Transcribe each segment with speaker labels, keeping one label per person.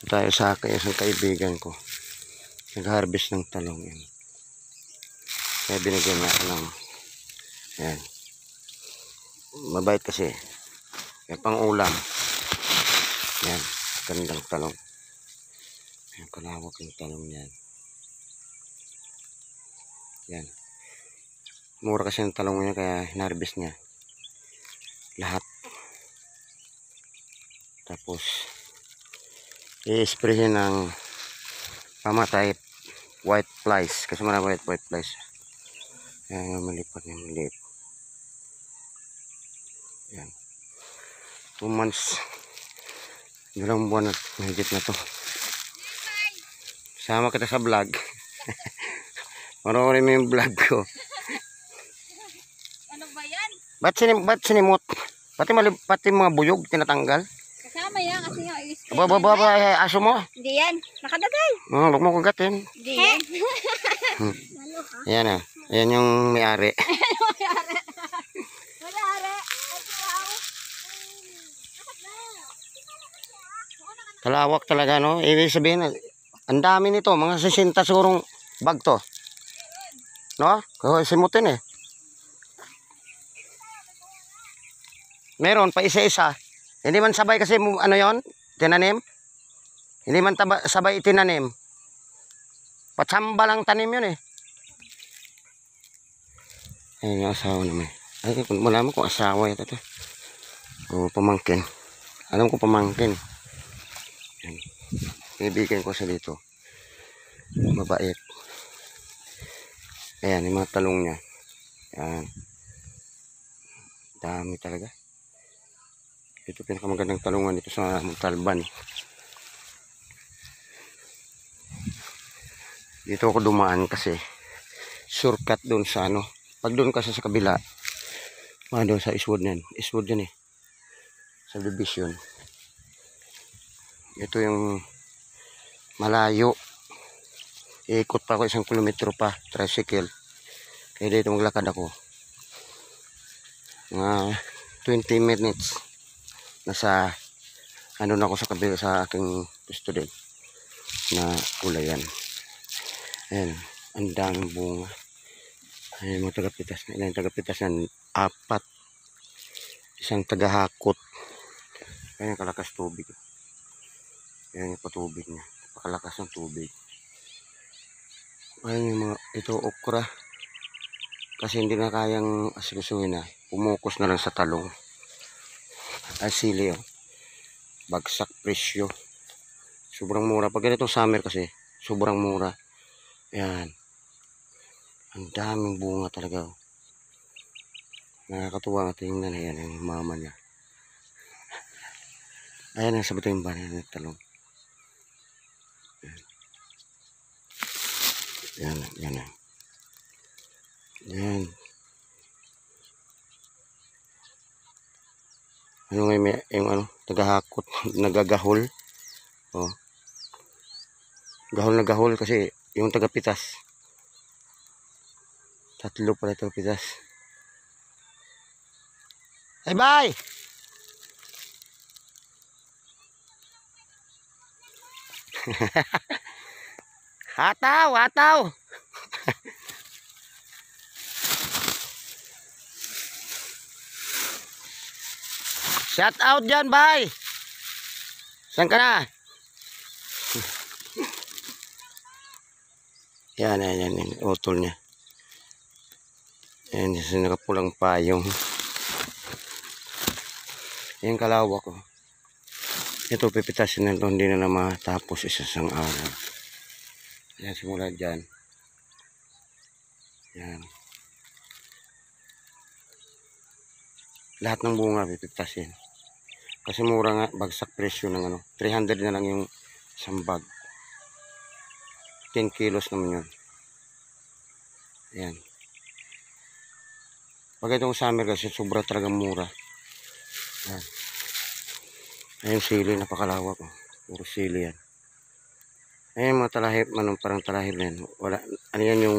Speaker 1: Dito tayo sa akin, isang kaibigan ko. Nag-harvest ng talong yan. Kaya binigyan niya ako ng yan. Mabait kasi. Kaya pang ulam. Yan. Gandang talong. Yan, kalawak yung talong yan. Yan. Mura kasi yung talong niya kaya hinarvest niya. Lahat. Tapos, i-spray siya ng pamatay white flies. Kasi marami white, white flies. Yan yung malipat yung maliit. Yan. Two months. Dalawang buwan at mahigit na to. Sama kita sa vlog. Panoorin mo yung vlog ko.
Speaker 2: Ano ba yan?
Speaker 1: Ba't, sinim, ba't sinimot? Pati, mali, pati mga buyog tinatanggal.
Speaker 2: I-spray.
Speaker 1: Aba, aba, aba, ay, aso mo.
Speaker 2: Hindi yan. Nakadagay.
Speaker 1: Oh, huwag mo kagatin.
Speaker 2: Hindi yan.
Speaker 1: Ayan ah. Ayan yung may-ari. Kalawak talaga, no? Ibig sabihin, ang dami nito. Mga 60 sigurong bag to. No? Kasi simutin eh. Meron pa isa-isa. Hindi man sabay kasi ano yon tinanim. Hindi man taba, sabay tinanim. Patsamba lang tanim yun eh. Ayun yung asawa naman. Ay, kung malaman kung asawa ito to. O pamangkin. Alam ko pamangkin. Yan. Kaibigan ko sa dito. Mabait. Ayan, yung mga talong niya. Yan. Dami talaga. Ito pinakamagandang talungan dito sa Montalban. Dito ako dumaan kasi shortcut doon sa ano. Pag doon kasi sa kabila, mga sa Eastwood yan. Eastwood yan eh. Subdivision. Ito yung malayo. Iikot pa ako isang kilometro pa, tricycle. Kaya dito maglakad ako. Mga 20 minutes. Nasa, ano na ako sa kabila sa aking student na ulayan. Ayan, ang daming bunga. Ayan, mga tagapitas na. Ilan tagapitas na? Apat. Isang tagahakot. Ayan, kalakas tubig. Ayan yung patubig niya. Pakalakas ng tubig. Ayan yung mga, ito okra. Kasi hindi na kayang asikusuhin na. Pumukus na lang sa talong. Ay sili oh. Bagsak presyo. Sobrang mura. Pag ganito summer kasi, sobrang mura. Ayan. Ang daming bunga talaga oh. Nakakatuwa nga tingnan. Ayan yung mama niya. Ayan ang sabi yung banana ng talong. Yan, yan, yan. Yan. Ano nga may, yung ano, tagahakot, nagagahol. Oh. Gahol na gahol kasi yung tagapitas. Tatlo pala ito pitas. Hey, bye! Hataw, hataw. Shout out dyan, bye. Saan ka na? yan, yan, yan, yan. Utol niya. Yan, sa nakapulang payong. Yan kalawak ko. Ito, pipitasin na ito. Hindi na na matapos isa sang araw. Yan, simula dyan. Yan. Lahat ng bunga pipitasin. Kasi mura nga, bagsak presyo ng ano. 300 na lang yung isang bag. 10 kilos naman yun. Yan. Pag itong summer kasi, sobra talagang mura. Yan. Ayun sili, napakalawak. Oh. Puro sili yan. Ayun mga talahib, manong parang talahib na yan. Wala, ano yan yung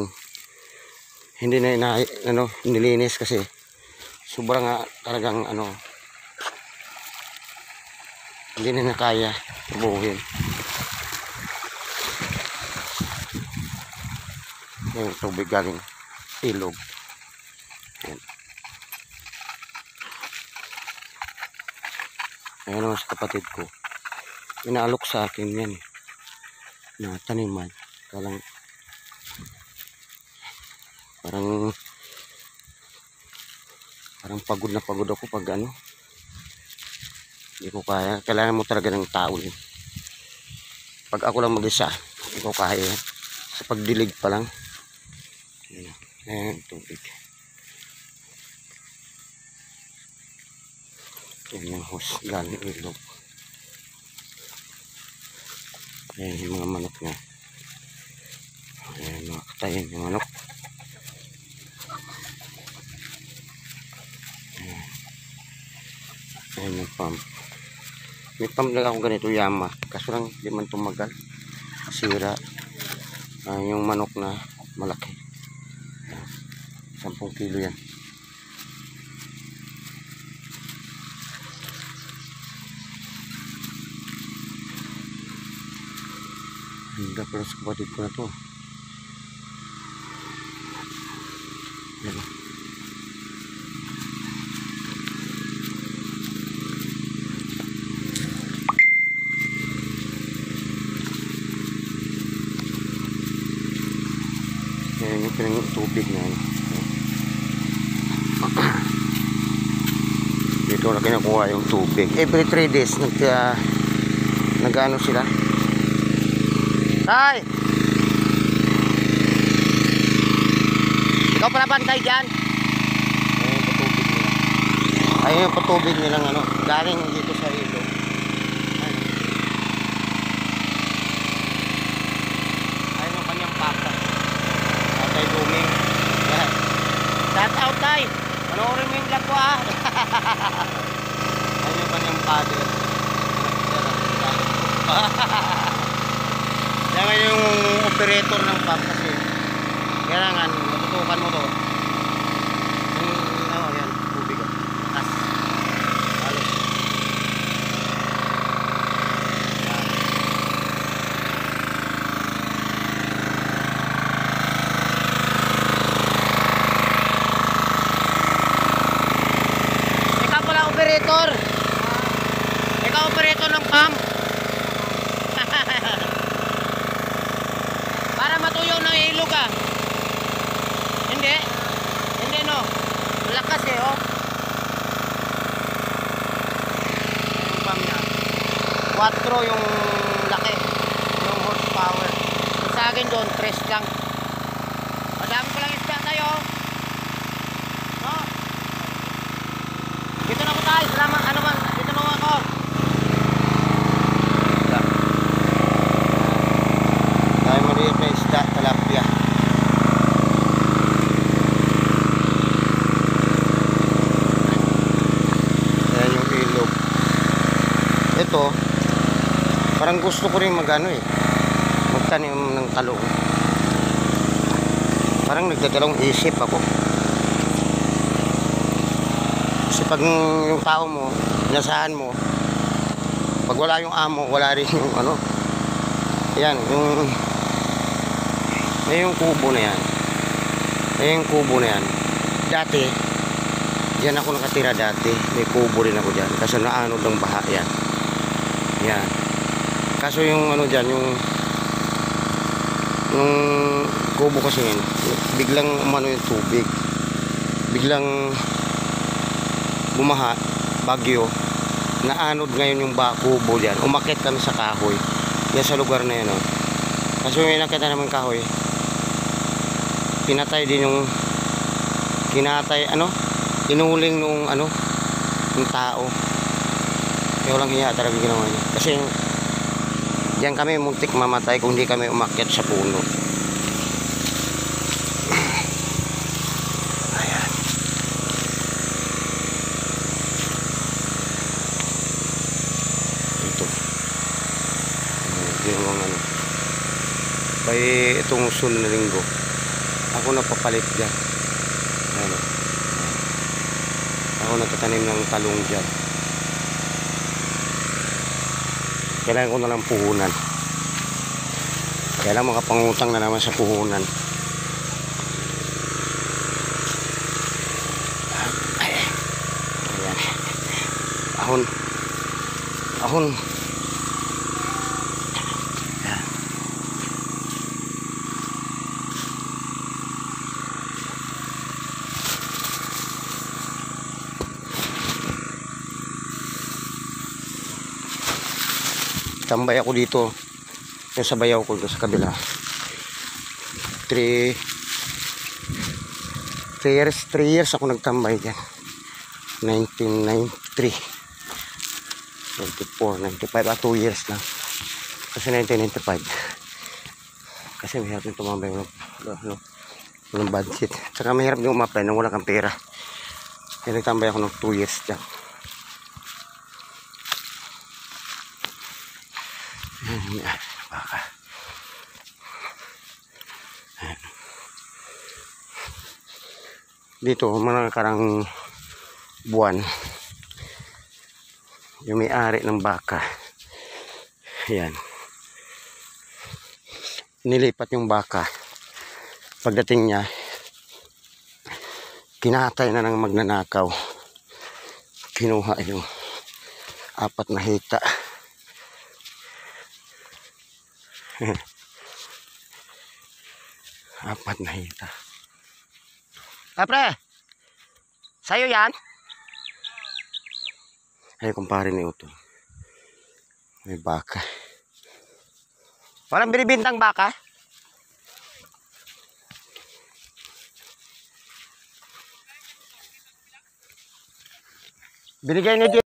Speaker 1: hindi na ina, ano, nilinis kasi sobrang talagang ano hindi na niya kaya tubuhin yung tubig galing ilog. Yan. Ayan naman sa kapatid ko. Inaalok sa akin yan eh. Na taniman. Parang parang parang pagod na pagod ako pag ano hindi ko kaya. Kailangan mo talaga ng tao eh. Pag ako lang mag-isa, hindi ko kaya. Sa pagdilig pa lang. Ayan, ayan tubig. Yan yung hose galing ilog. Ayan yung mga manok niya. Ayan mga katayin yung manok. Ayan. Ayan yung pump. May pump lang ako ganito Yama. Kaso lang di man tumagal. Sira. Ah, yung manok na malaki. Ayan. 10 kilo yan. Ganda pala sa kapatid ko na to. Yan. Yan yung pinang tubig na ano. Dito na kinakuha yung tubig. Every 3 days nag, uh, nag-ano sila. Tay! Ikaw pala bantay dyan? Ayun yung patubig nila. Ayun yung patubig nilang ano, galing dito sa ilog. Ayun. Ayun yung kanyang papa. Tatay Duming. Yan. Shout out tay! Panoorin mo yung vlog ko ah! Ayun yung kanyang father. Yan yung operator ng pump kasi kailangan matutukan mo to. Yung ano yan, tubig. oh. Taas. Halos. Yan. Ikaw pala operator. Ikaw operator ng pump. Para matuyo ng ilog ah. Hindi. Hindi no. Malakas eh oh. Yung pump niya. 4 yung laki. Yung horsepower. Sa akin doon, 3 lang. Madami ko lang isda tayo. No? Dito na ko tayo. Salamat. Ano man. Dito na ako. Tayo maliit na isda, talapia. Ayan yung ilog. Ito, parang gusto ko rin magano eh. Magtanim ng talong. Parang nagdadalawang isip ako. Kasi pag yung tao mo, inasahan mo, pag wala yung amo, wala rin yung ano. Yan, yung yung kubo na yan. Ayan yung kubo na yan. Dati, diyan ako nakatira dati. May kubo rin ako dyan. Kasi naanod ng baha yan. Yan. Kaso yung ano dyan, yung yung kubo kasi yun, biglang umano yung tubig. Biglang bumaha, bagyo. Naanod ngayon yung kubo dyan. Umakit kami sa kahoy. Yan sa lugar na yan. Oh. Kaso yung nakita naman kahoy, pinatay din yung kinatay ano inuling nung ano yung tao kaya walang hiya talaga ginawa niya kasi diyan kami muntik mamatay kung hindi kami umakyat sa puno. Ayan. Ito. Ayan, yung ano. Itong sunod na linggo. Ako napapalit dyan. Ano ako nagtatanim ng talong dyan kailangan ko na lang puhunan. Kailangan makapangutang na naman sa puhunan. Ayan. Ahon. Ahon. Tambay ako dito. Yung sa bayaw ko sa kabila. 3 3 years, 3 years ako nagtambay dyan. 1993. 94, 95, ah, 2 years lang. Kasi 1995. Kasi mahirap yung tumambay ng, ano, ng budget. Tsaka mahirap yung umapay nang wala kang pera. Kaya nagtambay ako ng 2 years dyan. Ayan, yan, baka. Ayan. Dito, mga karang buwan, yung may-ari ng baka. Ayan. Nilipat yung baka. Pagdating niya, kinatay na ng magnanakaw. Kinuha yung apat na hita. apat na hita. Ah, pre! Sa'yo yan? Ay, kumpare ni Uto. May baka. Walang binibintang baka? Binigay ni Diyo.